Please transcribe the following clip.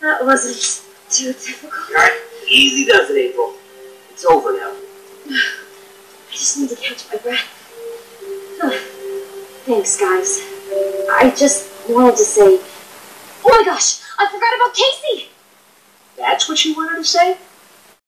That wasn't too difficult. Alright, easy does it, April. It's over now. I just need to catch my breath. Thanks, guys. I just wanted to say. Oh my gosh! I forgot about Casey! That's what you wanted to say?